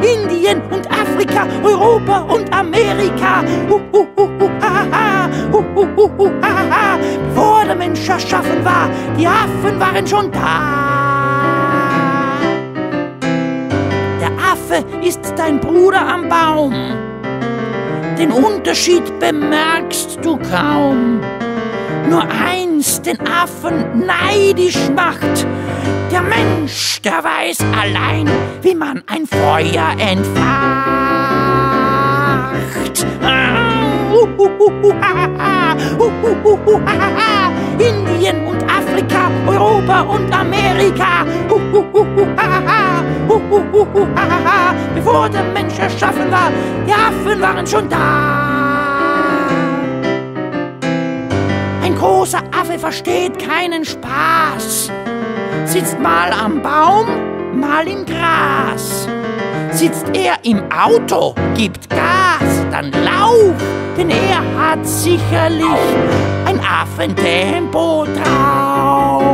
Indien und Afrika, Europa und Amerika. Bevor der Mensch erschaffen war, die Affen waren schon da. Der Affe ist dein Bruder am Baum. Den Unterschied bemerkst du kaum. Nur den Affen neidisch macht. Der Mensch, der weiß allein, wie man ein Feuer entfacht. Indien und Afrika, Europa und Amerika. Bevor der Mensch erschaffen war, die Affen waren schon da. Großer Affe versteht keinen Spaß. Sitzt mal am Baum, mal im Gras. Sitzt er im Auto, gibt Gas, dann lauf, denn er hat sicherlich ein Affentempo drauf.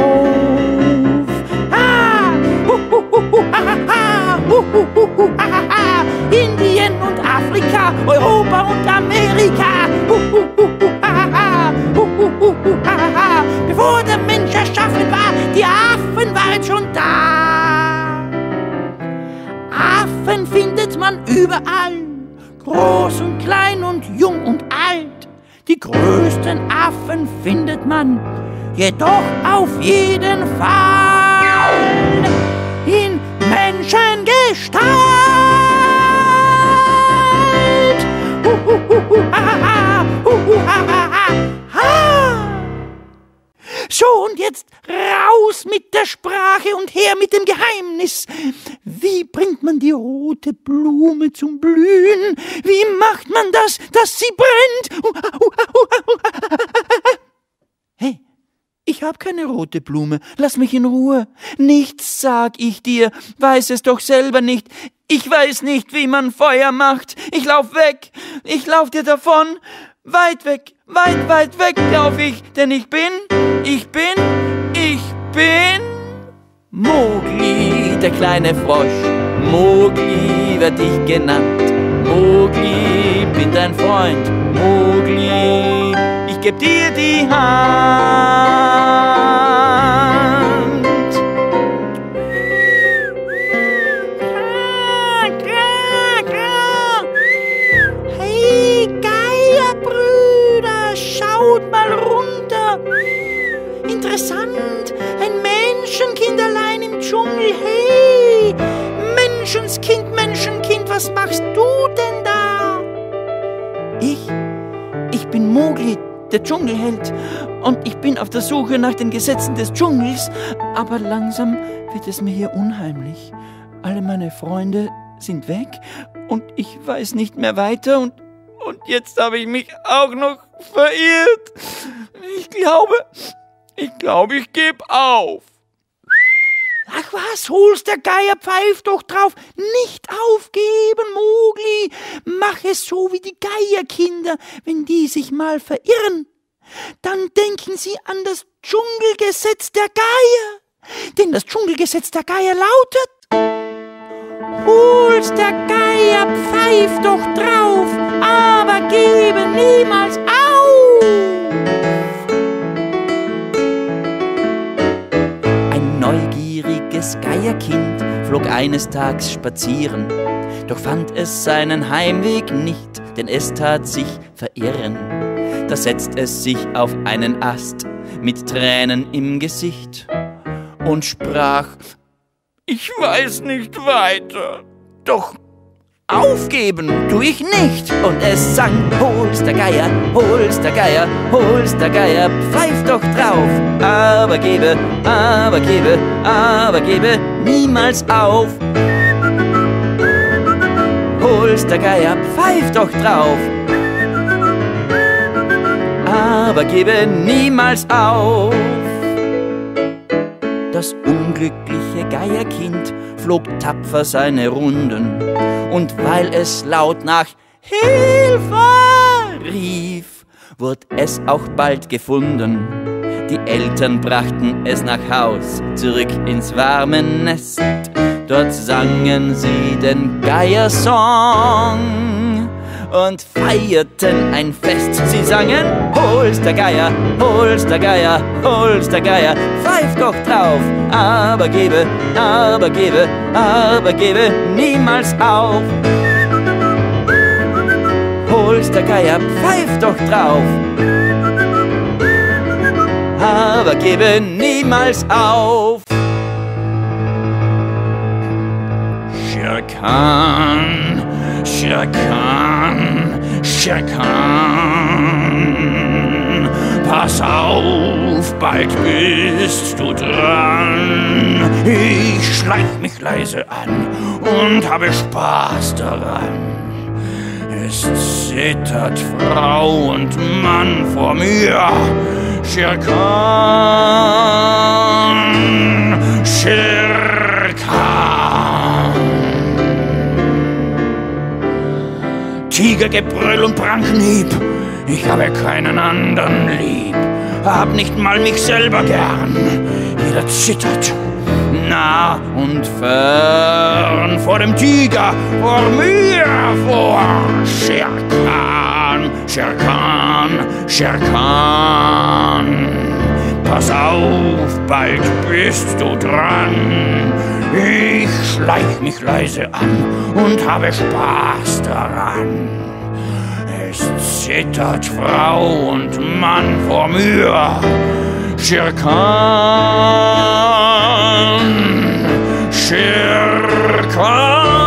Ah, huhuhu, hahaha, huhuhu, hahaha. Indien und Afrika, Europa und Amerika. Man überall, groß und klein und jung und alt. Die größten Affen findet man jedoch auf jeden jetzt raus mit der Sprache und her mit dem Geheimnis. Wie bringt man die rote Blume zum Blühen? Wie macht man das, dass sie brennt? Hey, ich hab keine rote Blume. Lass mich in Ruhe. Nichts sag ich dir. Weiß es doch selber nicht. Ich weiß nicht, wie man Feuer macht. Ich lauf weg. Ich lauf dir davon. Weit weg, weit, weit weg lauf ich, denn ich bin, ich bin, ich bin Mogli, der kleine Frosch. Mogli wird ich genannt. Mogli, bin dein Freund. Mogli, ich geb dir die Hand. Was machst du denn da? Ich, ich bin Mogli, der Dschungelheld. Und ich bin auf der Suche nach den Gesetzen des Dschungels. Aber langsam wird es mir hier unheimlich. Alle meine Freunde sind weg und ich weiß nicht mehr weiter und, und jetzt habe ich mich auch noch verirrt. Ich glaube, ich glaube, ich gebe auf. Ach was, holst der Geier pfeift doch drauf. Nicht aufgeben, Mogli. Mach es so wie die Geierkinder, wenn die sich mal verirren. Dann denken sie an das Dschungelgesetz der Geier. Denn das Dschungelgesetz der Geier lautet, holst der Geier pfeift doch drauf, aber gebe eines Tags spazieren, doch fand es seinen Heimweg nicht, denn es tat sich verirren. Da setzt es sich auf einen Ast mit Tränen im Gesicht und sprach, ich weiß nicht weiter, doch Aufgeben tu ich nicht. Und es sang, hol's der Geier, hol's der Geier, hol's der Geier, pfeif doch drauf. Aber gebe, aber gebe, aber gebe niemals auf. Hol's der Geier, pfeif doch drauf. Aber gebe niemals auf. Das unglückliche Geierkind flog tapfer seine Runden, und weil es laut nach Hilfe rief, wurde es auch bald gefunden. Die Eltern brachten es nach Haus, zurück ins warme Nest. Dort sangen sie den Geiersong und feierten ein Fest. Sie sangen, hol's der Geier, hol's der Geier, hol's der Geier, pfeif doch drauf, aber gebe, aber gebe, aber gebe niemals auf. Hol's der Geier, pfeif doch drauf, aber gebe niemals auf. Schirkan, Schirkan, Schirkan. Pass auf, bald bist du dran. Ich schleich mich leise an und habe Spaß daran. Es zittert Frau und Mann vor mir. Schirkan, Schirkan. Tigergebrüll und Brandenhieb, ich habe keinen anderen lieb, hab nicht mal mich selber gern, jeder zittert, nah und fern, vor dem Tiger, vor mir, vor Scherkan, Scherkan, Scherkan. Pass auf, bald bist du dran. Ich schleich mich leise an und habe Spaß daran. Es zittert Frau und Mann vor mir. Schirkan, Schirkan.